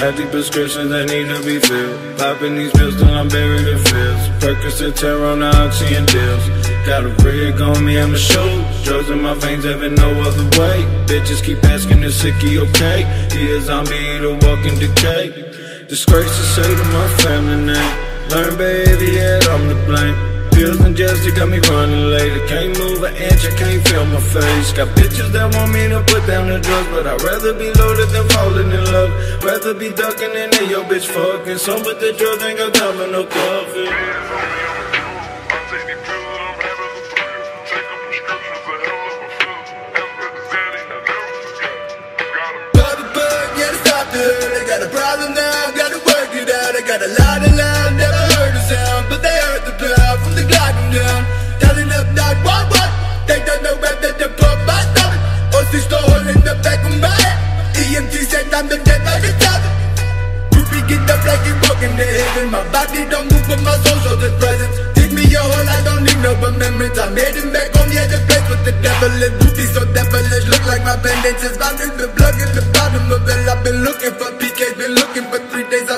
Heavy prescriptions that need to be filled. Popping these pills till I'm buried in fields. Percocet, terror on oxy and deals. Got a rig on me, I'm a show. Drugs in my veins, having no other way. Bitches keep asking if Sicky okay. He a zombie, the walking decay. Disgrace to say to my family name. Learn, baby, yeah, I'm to blame. Pills and gels, they got me running late. I can't move an inch, I can't feel my face. Got bitches that want me to put down the drugs, but I'd rather be loaded than falling in love. Rather be ducking than they your bitch fucking. Some with the drugs ain't got time for no coffee. Got a bug, yeah, stop the hurt. I got a problem now, gotta work it out. I got a lot of love, walking to heaven. My body don't move, but my soul shows its presence. Take me a hole, I don't need no amendments. I'm heading back home, yeah, the place with the devil is booty so devilish. Look like my bandage is bound in the blood in the bottom of hell. I've been looking for PKs, been looking for three days.